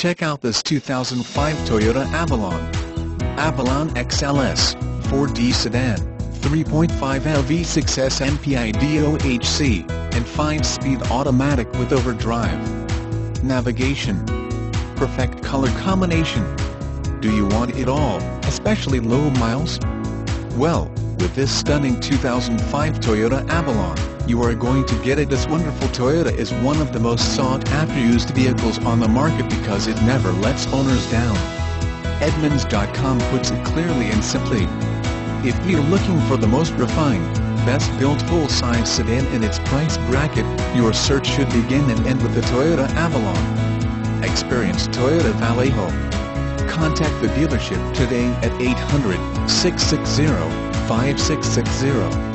Check out this 2005 Toyota Avalon. Avalon XLS, 4D sedan, 3.5L V6 SMPI DOHC, and 5-speed automatic with overdrive. Navigation. Perfect color combination. Do you want it all, especially low miles? Well, with this stunning 2005 Toyota Avalon, you are going to get it. This wonderful Toyota is one of the most sought-after used vehicles on the market because it never lets owners down. Edmunds.com puts it clearly and simply. If you're looking for the most refined, best-built full-size sedan in its price bracket, your search should begin and end with the Toyota Avalon. Experience Toyota Vallejo. Contact the dealership today at 800-660-5660